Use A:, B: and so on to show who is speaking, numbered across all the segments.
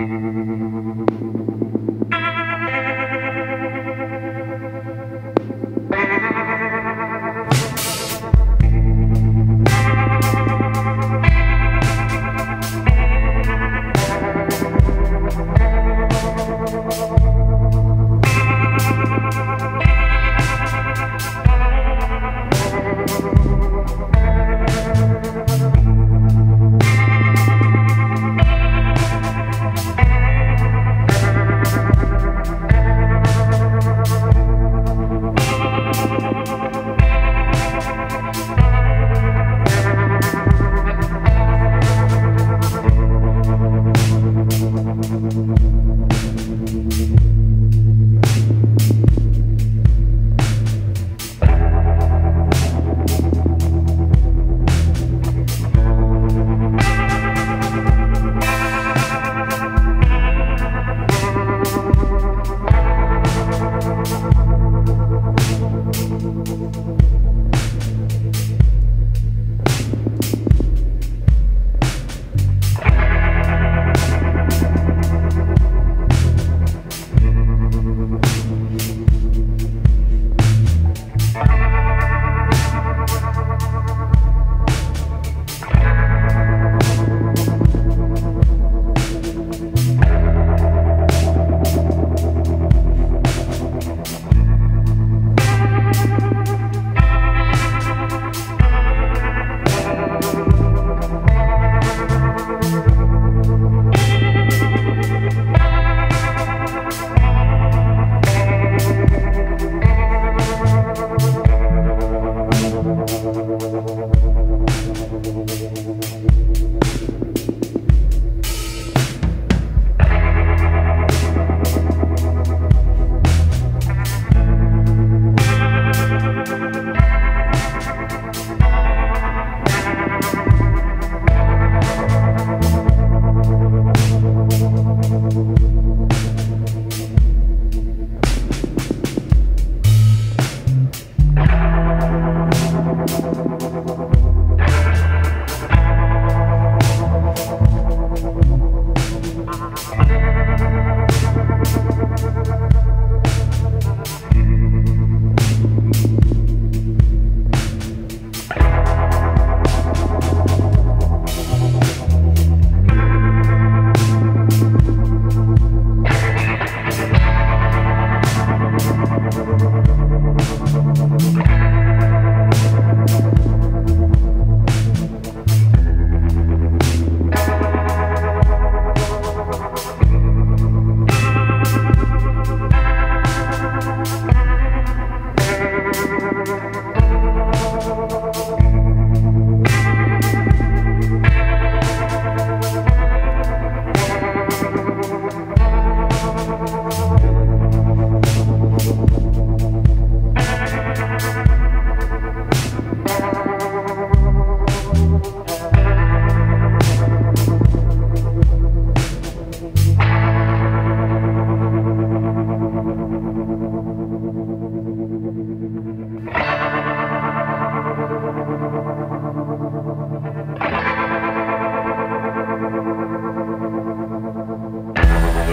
A: Thank mm-hmm. you.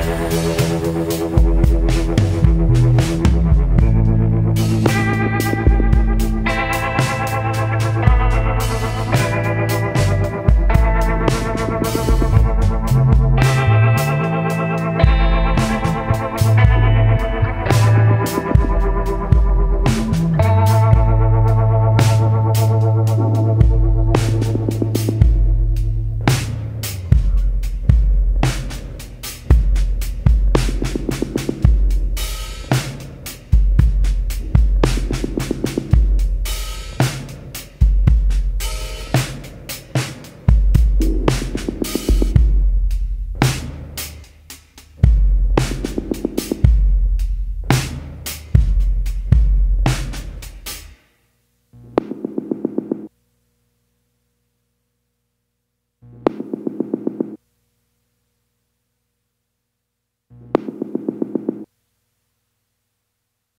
B: Thank